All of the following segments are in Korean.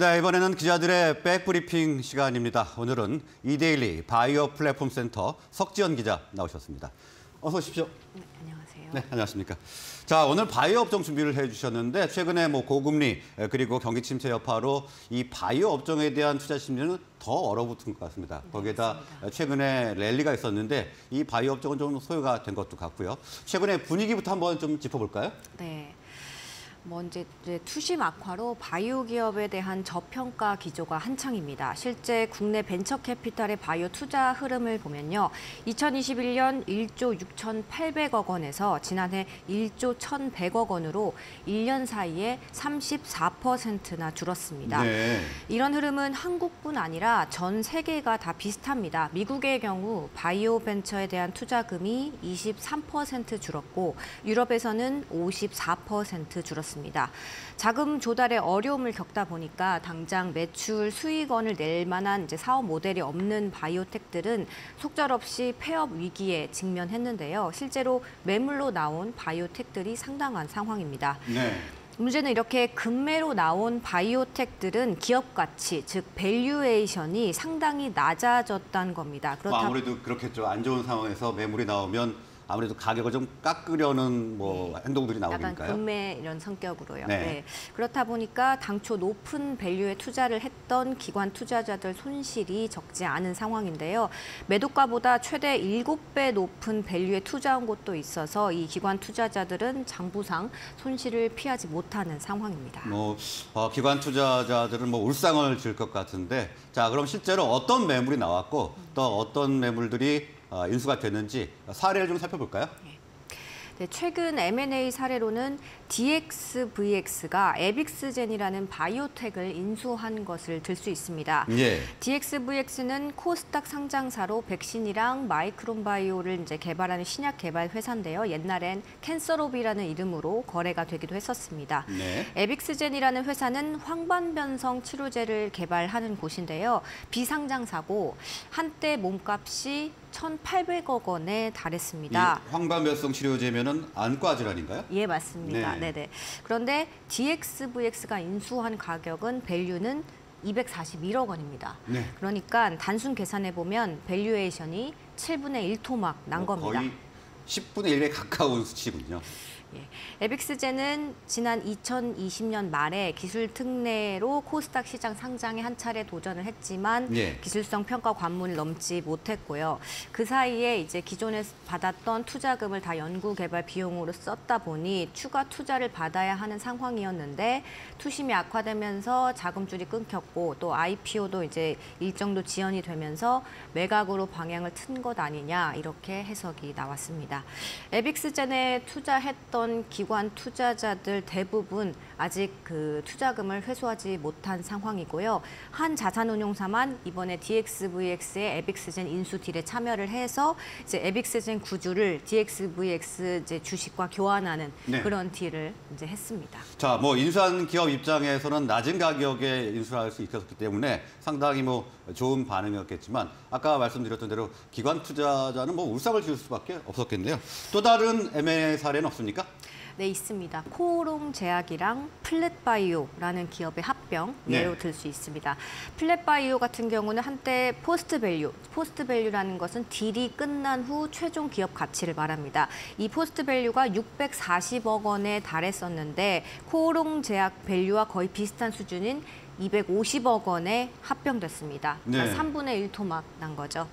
네, 이번에는 기자들의 back briefing 시간입니다. 오늘은 이데일리 바이오 플랫폼 센터 석지헌 기자 나오셨습니다. 어서 오십시오. 네, 안녕하세요. 네, 안녕하십니까. 자, 오늘 바이오 업종 준비를 해주셨는데 최근에 뭐 고금리 그리고 경기 침체 여파로 이 바이오 업종에 대한 투자 심리는 더 얼어붙은 것 같습니다. 거기에다 맞습니다. 최근에 랠리가 있었는데 이 바이오 업종은 좀 소외가 된 것도 같고요. 최근에 분위기부터 한번 좀 짚어볼까요? 네. 먼저 이제 투심 악화로 바이오 기업에 대한 저평가 기조가 한창입니다. 실제 국내 벤처 캐피탈의 바이오 투자 흐름을 보면요. 2021년 1조 6,800억 원에서 지난해 1조 1,100억 원으로 1년 사이에 34%나 줄었습니다. 네. 이런 흐름은 한국뿐 아니라 전 세계가 다 비슷합니다. 미국의 경우 바이오 벤처에 대한 투자금이 23% 줄었고 유럽에서는 54% 줄었습니다. 자금 조달에 어려움을 겪다 보니까 당장 매출 수익원을 낼 만한 이제 사업 모델이 없는 biotech들은 속절없이 폐업 위기에 직면했는데요. 실제로 매물로 나온 biotech들이 상당한 상황입니다. 네. 문제는 이렇게 급매로 나온 biotech들은 기업 가치, 즉 valuation이 상당히 낮아졌다는 겁니다. 뭐 그렇다 아무래도 그렇겠죠. 안 좋은 상황에서 매물이 나오면 아무래도 가격을 좀 깎으려는 뭐 행동들이 약간 나오니까요. 금매 이런 성격으로요. 네. 네. 그렇다 보니까 당초 높은 밸류에 투자를 했던 기관 투자자들 손실이 적지 않은 상황인데요. 매도가보다 최대 7배 높은 밸류에 투자한 곳도 있어서 이 기관 투자자들은 장부상 손실을 피하지 못하는 상황입니다. 뭐 어, 기관 투자자들은 뭐 울상을 질 것 같은데 자 그럼 실제로 어떤 매물이 나왔고 또 어떤 매물들이 어, 인수가 됐는지 사례를 좀 살펴볼까요? 네, 최근 M&A 사례로는 DXVX가 에빅스젠이라는 biotech을 인수한 것을 들 수 있습니다. 예. DXVX는 코스닥 상장사로 백신이랑 microbiome을 이제 개발하는 신약 개발 회사인데요. 옛날엔 캔서롭이라는 이름으로 거래가 되기도 했었습니다. 네. 에빅스젠이라는 회사는 황반변성 치료제를 개발하는 곳인데요. 비상장사고 한때 몸값이 1,800억 원에 달했습니다. 이 황반변성 치료제면은 안과 질환인가요? 예, 맞습니다. 네. 네. 네 그런데 DXVX가 인수한 가격은 value는 241억 원입니다. 네. 그러니까 단순 계산해 보면 valuation이 7분의 1 토막 난 뭐 겁니다. 거의 10분의 1에 가까운 수치군요. 예. 에빅스젠은 지난 2020년 말에 기술 특례로 코스닥 시장 상장에 한 차례 도전을 했지만 예. 기술성 평가 관문을 넘지 못했고요. 그 사이에 이제 기존에 받았던 투자금을 다 연구 개발 비용으로 썼다 보니 추가 투자를 받아야 하는 상황이었는데 투심이 악화되면서 자금줄이 끊겼고 또 IPO도 이제 일정도 지연이 되면서 매각으로 방향을 튼 것 아니냐 이렇게 해석이 나왔습니다. 에빅스젠에 투자했던 기관 투자자들 대부분 아직 그 투자금을 회수하지 못한 상황이고요. 한 자산운용사만 이번에 DXVX의 에빅스젠 인수 딜에 참여를 해서 이제 에빅스젠 구주를 DXVX 이제 주식과 교환하는 네. 그런 딜을 이제 했습니다. 자, 뭐 인수한 기업 입장에서는 낮은 가격에 인수를 할수 있었기 때문에 상당히 뭐 좋은 반응이었겠지만 아까 말씀드렸던 대로 기관 투자자는 뭐 울상을 지을 수밖에 없었겠네요. 또 다른 M&A 사례는 없습니까? 네, 있습니다. 코오롱 제약이랑 플랫바이오라는 기업의 합병 예로 네. 들수 있습니다. 플랫바이오 같은 경우는 한때 post value, post value라는 것은 deal이 끝난 후 최종 기업 가치를 말합니다. 이 post value가 640억 원에 달했었는데 코오롱 제약 value와 거의 비슷한 수준인 250억 원에 합병됐습니다. 그러니까 네. 3분의 1 토막 난 거죠.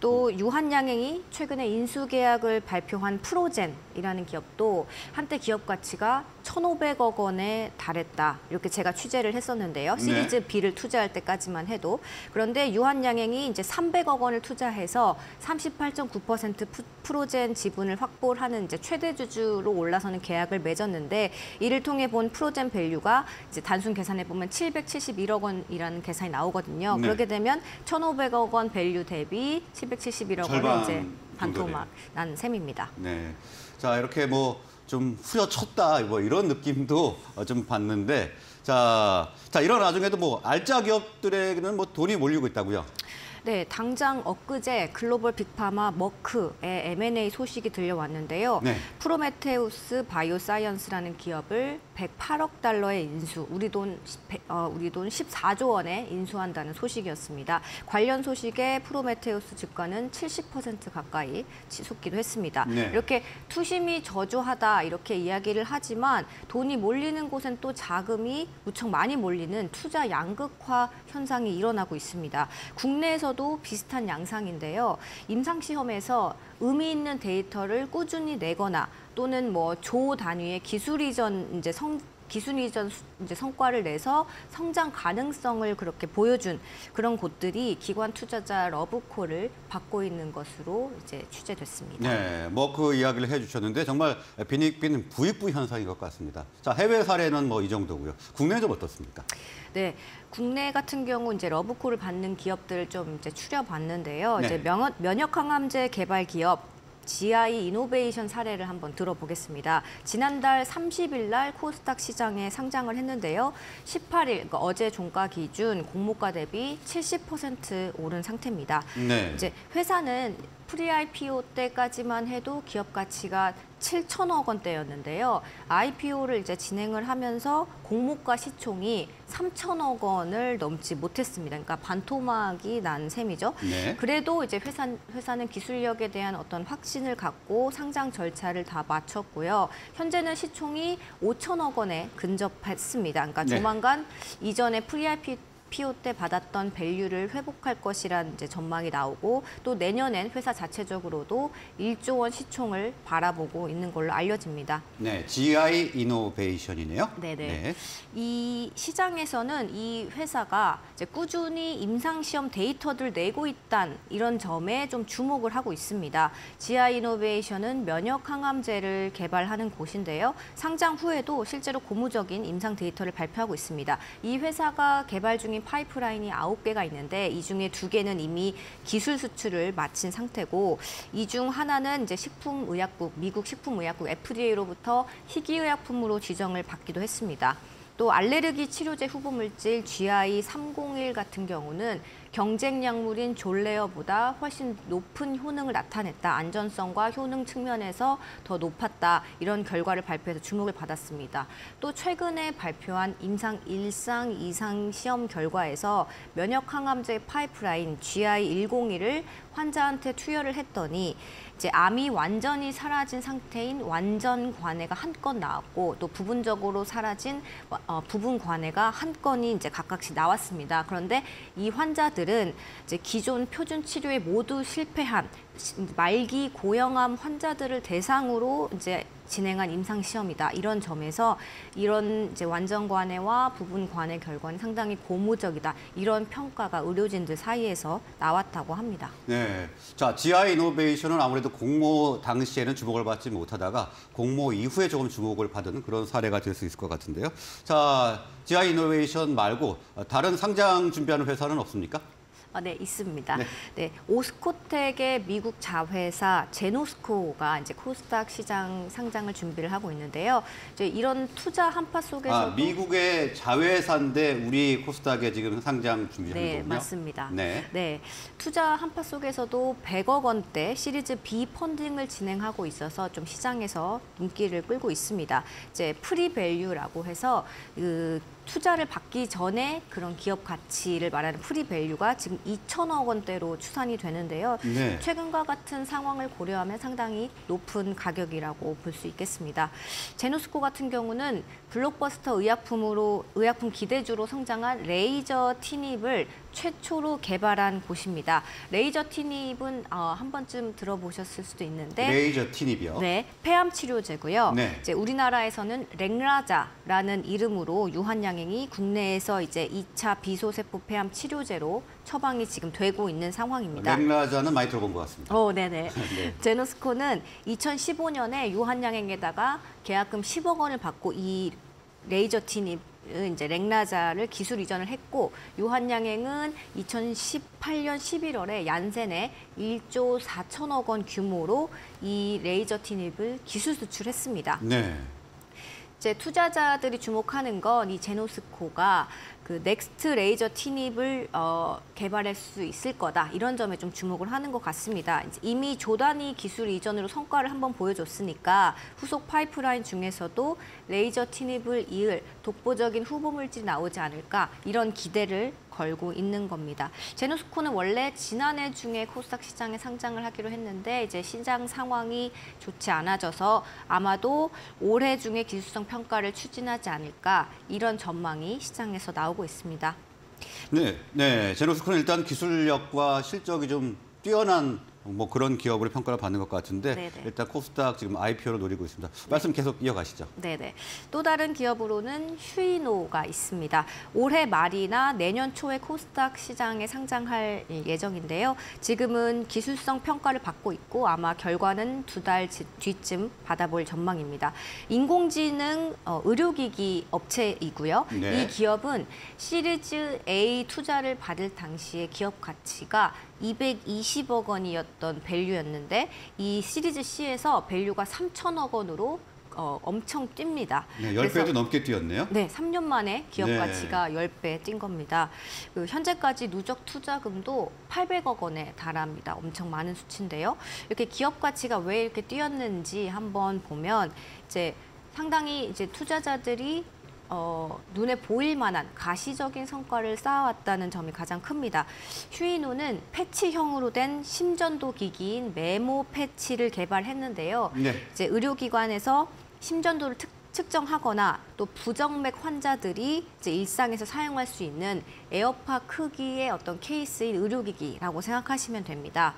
또 유한양행이 최근에 인수 계약을 발표한 프로젠 이라는 기업도 한때 기업 가치가 1,500억 원에 달했다. 이렇게 제가 취재를 했었는데요. 네. 시리즈 B를 투자할 때까지만 해도. 그런데 유한양행이 이제 300억 원을 투자해서 38.9% 프- 프로젠 지분을 확보를 하는 이제 최대 주주로 올라서는 계약을 맺었는데 이를 통해 본 프로젠 value가 이제 단순 계산해 보면 771억 원이라는 계산이 나오거든요. 네. 그렇게 되면 1,500억 원 value 대비 771억 절반 원은 이제 반토막 난 셈입니다. 네. 자, 이렇게 뭐 좀 후려쳤다 뭐 이런 느낌도 어, 좀 봤는데 자, 자 이런 와중에도 뭐 알짜 기업들에게는 뭐 돈이 몰리고 있다고요. 네, 당장 엊그제 글로벌 big pharma 머크의 M&A 소식이 들려왔는데요. 네. 프로메테우스 바이오사이언스라는 기업을 108억 달러에 인수, 우리 돈, 10 어, 우리 돈 14조 원에 인수한다는 소식이었습니다. 관련 소식에 프로메테우스 주가는 70% 가까이 치솟기도 했습니다. 네. 이렇게 투심이 저조하다 이렇게 이야기를 하지만 돈이 몰리는 곳엔 또 자금이 무척 많이 몰리는 투자 양극화 현상이 일어나고 있습니다. 국내에서 도 비슷한 양상인데요. 임상 시험에서 의미 있는 데이터를 꾸준히 내거나 또는 뭐 조 단위의 기술 이전 이제 성 기술 이전 수- 이제 성과를 내서 성장 가능성을 그렇게 보여준 그런 곳들이 기관 투자자 러브콜을 받고 있는 것으로 이제 취재됐습니다. 네, 뭐 그 이야기를 해주셨는데 정말 빈익빈 부익부 현상인 것 같습니다. 자, 해외 사례는 뭐 이 정도고요. 국내는 좀 어떻습니까? 네, 국내 같은 경우 이제 러브콜을 받는 기업들을 좀 이제 추려봤는데요. 네. 이제 면역, 면역 항암제 개발 기업 GI 이노베이션 사례를 한번 들어보겠습니다. 지난달 30일 날 코스닥 시장에 상장을 했는데요. 18일 그러니까 어제 종가 기준 공모가 대비 70% 오른 상태입니다. 네. 이제 회사는 프리-IPO 때까지만 해도 기업 가치가 7천억 원대였는데요. IPO를 이제 진행을 하면서 공모가 시총이 3천억 원을 넘지 못했습니다. 그러니까 반토막이 난 셈이죠. 네. 그래도 이제 회사, 회사는 기술력에 대한 어떤 확신을 갖고 상장 절차를 다 마쳤고요. 현재는 시총이 5천억 원에 근접했습니다. 그러니까 네. 조만간 이전에 pre-IPO 때 받았던 value를 회복할 것이란 이제 전망이 나오고 또 내년엔 회사 자체적으로도 1조 원 시총을 바라보고 있는 걸로 알려집니다. 네, GI 이노베이션이네요. 네네. 네. 이 시장에서는 이 회사가 이제 꾸준히 임상 시험 데이터들 내고 있다는 이런 점에 좀 주목을 하고 있습니다. 지아 이노베이션은 면역 항암제를 개발하는 곳인데요. 상장 후에도 실제로 고무적인 임상 데이터를 발표하고 있습니다. 이 회사가 개발 중인 파이프라인이 아홉 개가 있는데 이 중에 두 개는 이미 기술 수출을 마친 상태고 이 중 하나는 이제 식품의약국 미국 식품의약국 FDA로부터 희귀의약품으로 지정을 받기도 했습니다. 또 알레르기 치료제 후보 물질 GI301 같은 경우는 경쟁 약물인 졸레어보다 훨씬 높은 효능을 나타냈다. 안전성과 효능 측면에서 더 높았다. 이런 결과를 발표해서 주목을 받았습니다. 또 최근에 발표한 임상 1상, 2상 시험 결과에서 면역 항암제 파이프라인 GI101을 환자한테 투여를 했더니 이제 암이 완전히 사라진 상태인 완전 관해가 한 건 나왔고 또 부분적으로 사라진 어, 부분 관해가 한 건이 이제 각각씩 나왔습니다. 그런데 이 환자 들은 이제 기존 표준 치료에 모두 실패한 시- 말기 고형암 환자들을 대상으로 이제 진행한 임상 시험이다. 이런 점에서 이런 이제 완전 관해와 부분 관해 결과는 상당히 고무적이다. 이런 평가가 의료진들 사이에서 나왔다고 합니다. 네. 자, GI 이노베이션은 아무래도 공모 당시에는 주목을 받지 못하다가 공모 이후에 조금 주목을 받은 그런 사례가 될 수 있을 것 같은데요. 자, GI 이노베이션 말고 다른 상장 준비하는 회사는 없습니까? 아, 네, 있습니다. 네. 네. 오스코텍의 미국 자회사 제노스코가 이제 코스닥 시장 상장을 준비를 하고 있는데요. 이제 이런 투자 한파 속에서도 아, 미국의 자회사인데 우리 코스닥에 지금 상장 준비하는 네, 거군요. 맞습니다. 네. 네, 투자 한파 속에서도 100억 원대 시리즈 B 펀딩을 진행하고 있어서 좀 시장에서 인기를 끌고 있습니다. 이제 pre-value라고 해서 그 투자를 받기 전에 그런 기업 가치를 말하는 pre-value가 지금 2천억 원대로 추산이 되는데요. 네. 최근과 같은 상황을 고려하면 상당히 높은 가격이라고 볼 수 있겠습니다. 제노스코 같은 경우는 블록버스터 의약품으로 의약품 기대주로 성장한 레이저티닙을 최초로 개발한 곳입니다. 레이저티닙은 어, 한 번쯤 들어보셨을 수도 있는데 레이저티닙이요. 네, 폐암 치료제고요. 네. 이제 우리나라에서는 렉라자라는 이름으로 유한양행이 국내에서 이제 2차 비소세포 폐암 치료제로 처방이 지금 되고 있는 상황입니다. 렉라자는 많이 들어본 것 같습니다. 어, 네네. 네. 제노스코는 2015년에 유한양행에다가 계약금 10억 원을 받고 이 레이저티닙 이제 렉라자를 기술 이전을 했고 유한양행은 2018년 11월에 얀센에 1조 4천억 원 규모로 이 레이저티닙을 기술 수출했습니다. 네. 이제 투자자들이 주목하는 건 이 제노스코가 그 next 레이저티닙을 어, 개발할 수 있을 거다 이런 점에 좀 주목을 하는 것 같습니다. 이미 조단위 기술 이전으로 성과를 한번 보여줬으니까 후속 파이프라인 중에서도 레이저 티닙을 이을 독보적인 후보 물질이 나오지 않을까 이런 기대를 걸고 있는 겁니다. 제노스코는 원래 지난해 중에 코스닥 시장에 상장을 하기로 했는데 이제 시장 상황이 좋지 않아져서 아마도 올해 중에 기술성 평가를 추진하지 않을까 이런 전망이 시장에서 나오고 있습니다. 네, 네. 제노스코는 일단 기술력과 실적이 좀 뛰어난 뭐 그런 기업으로 평가를 받는 것 같은데 네네. 일단 코스닥 지금 IPO를 노리고 있습니다. 말씀 계속 이어가시죠. 네네. 또 다른 기업으로는 휴이노가 있습니다. 올해 말이나 내년 초에 코스닥 시장에 상장할 예정인데요. 지금은 기술성 평가를 받고 있고 아마 결과는 두 달 뒤쯤 받아볼 전망입니다. 인공지능 어, 의료기기 업체이고요. 네. 이 기업은 시리즈 A 투자를 받을 당시의 기업 가치가 220억 원이었 던 밸류였는데 이 시리즈 C에서 value가 3천억 원으로 어, 엄청 뜁니다. 네, 그래서 10배도 넘게 뛰었네요. 네, 3년 만에 기업 네. 가치가 10배 뛴 겁니다. 그 현재까지 누적 투자금도 800억 원에 달합니다. 엄청 많은 수치인데요. 이렇게 기업 가치가 왜 이렇게 뛰었는지 한번 보면 이제 상당히 이제 투자자들이 어, 눈에 보일 만한 가시적인 성과를 쌓아왔다는 점이 가장 큽니다. 휴이노는 패치형으로 된 심전도 기기인 메모 패치를 개발했는데요. 네. 이제 의료기관에서 심전도를 특, 측정하거나 또 부정맥 환자들이 이제 일상에서 사용할 수 있는 에어팟 크기의 어떤 케이스인 의료기기라고 생각하시면 됩니다.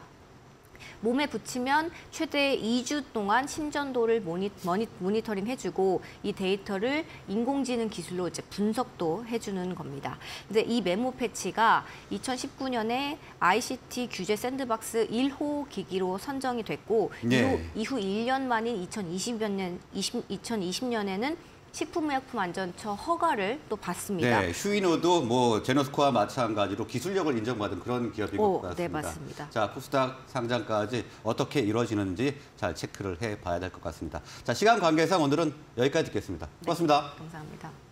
몸에 붙이면 최대 2주 동안 심전도를 모니, 머니, 모니터링 해주고 이 데이터를 인공지능 기술로 이제 분석도 해주는 겁니다. 근데 이 메모 패치가 2019년에 ICT 규제 샌드박스 1호 기기로 선정이 됐고 네. 이후, 이후 1년 만인 2020년 20, 2020년에는 식품의약품안전처 허가를 또 받습니다. 네, 휴이노도 뭐 제노스코와 마찬가지로 기술력을 인정받은 그런 기업인 오, 것 같습니다. 네, 맞습니다. 자, 코스닥 상장까지 어떻게 이루어지는지 잘 체크를 해 봐야 될 것 같습니다. 자, 시간 관계상 오늘은 여기까지 듣겠습니다. 고맙습니다. 감사합니다.